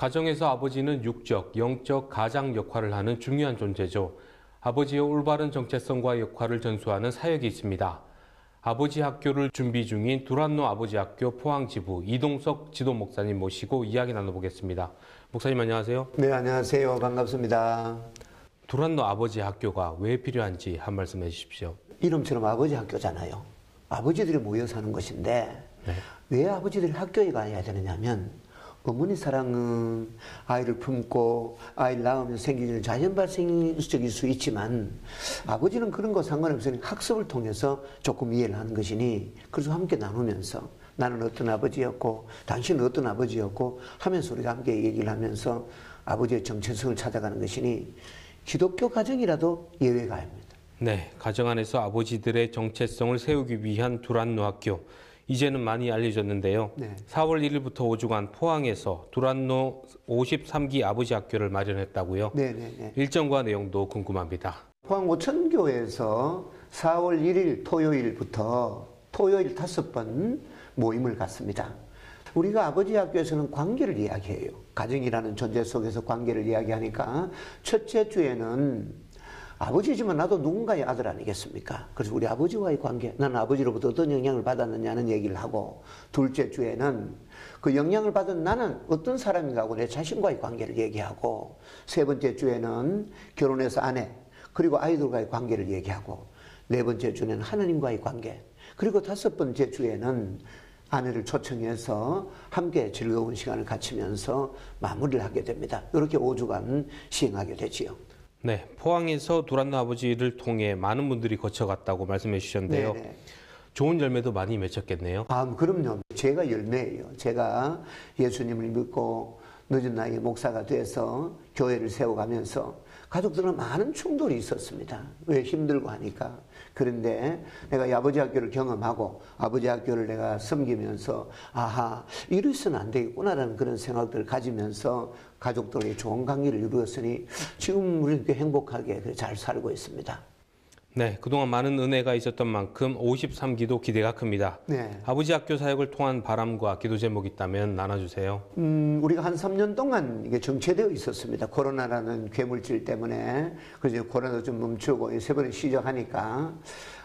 가정에서 아버지는 육적, 영적 가장 역할을 하는 중요한 존재죠. 아버지의 올바른 정체성과 역할을 전수하는 사역이 있습니다. 아버지 학교를 준비 중인 두란노 아버지 학교 포항지부 이동석 지도 목사님 모시고 이야기 나눠보겠습니다. 목사님 안녕하세요. 네, 안녕하세요. 반갑습니다. 두란노 아버지 학교가 왜 필요한지 한 말씀 해주십시오. 이름처럼 아버지 학교잖아요. 아버지들이 모여 사는 것인데 네. 왜 아버지들이 학교에 가야 되느냐면 어머니 사랑은 아이를 품고 아이를 낳으면 생기는 자연 발생적일 수 있지만 아버지는 그런 거 상관없으니 학습을 통해서 조금 이해를 하는 것이니 그래서 함께 나누면서 나는 어떤 아버지였고 당신은 어떤 아버지였고 하면서 우리가 함께 얘기를 하면서 아버지의 정체성을 찾아가는 것이니 기독교 가정이라도 예외가 아닙니다. 네, 가정 안에서 아버지들의 정체성을 세우기 위한 두란노 학교. 이제는 많이 알려졌는데요. 네. 4월 1일부터 5주간 포항에서 두란노 53기 아버지 학교를 마련했다고요. 네 네 네. 일정과 내용도 궁금합니다. 포항 오천교에서 4월 1일 토요일부터 토요일 다섯 번 모임을 갖습니다. 우리가 아버지 학교에서는 관계를 이야기해요. 가정이라는 존재 속에서 관계를 이야기하니까 첫째 주에는 아버지지만 나도 누군가의 아들 아니겠습니까? 그래서 우리 아버지와의 관계, 나는 아버지로부터 어떤 영향을 받았느냐는 얘기를 하고, 둘째 주에는 그 영향을 받은 나는 어떤 사람인가 하고 내 자신과의 관계를 얘기하고, 세 번째 주에는 결혼해서 아내, 그리고 아이들과의 관계를 얘기하고, 네 번째 주에는 하나님과의 관계, 그리고 다섯 번째 주에는 아내를 초청해서 함께 즐거운 시간을 갖추면서 마무리를 하게 됩니다. 이렇게 5주간 시행하게 되지요. 네, 포항에서 두란노 아버지를 통해 많은 분들이 거쳐갔다고 말씀해 주셨는데요. 네네. 좋은 열매도 많이 맺혔겠네요. 아, 그럼요. 제가 열매예요. 제가 예수님을 믿고 늦은 나이에 목사가 돼서 교회를 세워가면서 가족들은 많은 충돌이 있었습니다. 왜 힘들고 하니까. 그런데 내가 이 아버지 학교를 경험하고 아버지 학교를 내가 섬기면서 아하, 이래서는 안 되겠구나라는 그런 생각들을 가지면서 가족들의 좋은 관계를 이루었으니 지금 우리 이렇게 행복하게 잘 살고 있습니다. 네, 그동안 많은 은혜가 있었던 만큼 53기도 기대가 큽니다. 네. 아버지 학교 사역을 통한 바람과 기도 제목 있다면 나눠주세요. 음, 우리가 한 3년 동안 이게 정체되어 있었습니다. 코로나라는 괴물질 때문에. 그래서 이제 코로나도 좀 멈추고 세 번에 시작하니까.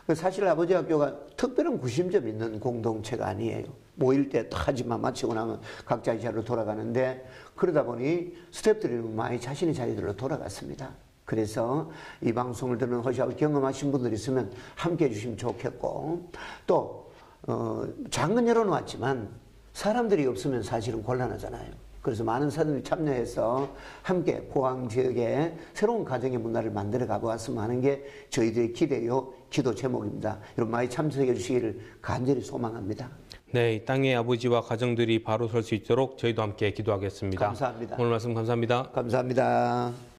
그 사실 아버지 학교가 특별한 구심점 있는 공동체가 아니에요. 모일 때 하지만 마치고 나면 각자의 자리로 돌아가는데 그러다 보니 스탭들이 많이 자신의 자리들로 돌아갔습니다. 그래서 이 방송을 듣는 허시하고 경험하신 분들 있으면 함께 해주시면 좋겠고 또 어, 장은 열어놓았지만 사람들이 없으면 사실은 곤란하잖아요. 그래서 많은 사람들이 참여해서 함께 포항 지역에 새로운 가정의 문화를 만들어 가보았으면 하는 게 저희들의 기대요, 기도 제목입니다. 여러분 많이 참석해 주시기를 간절히 소망합니다. 네, 이 땅의 아버지와 가정들이 바로 설 수 있도록 저희도 함께 기도하겠습니다. 감사합니다. 오늘 말씀 감사합니다. 감사합니다.